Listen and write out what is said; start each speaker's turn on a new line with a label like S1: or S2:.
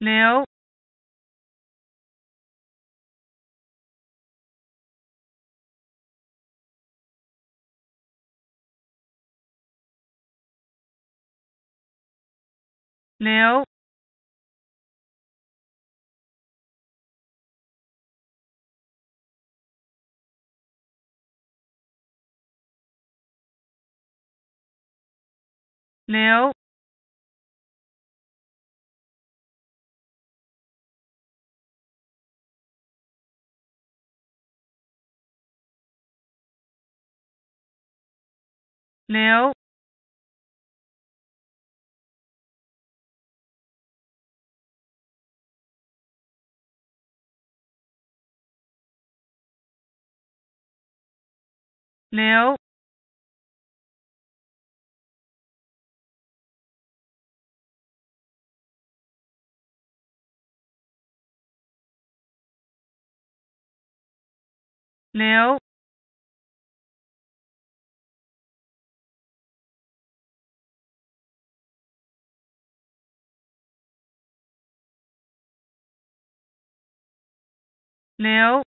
S1: nếu nếu nếu nếu nếu nếu nếu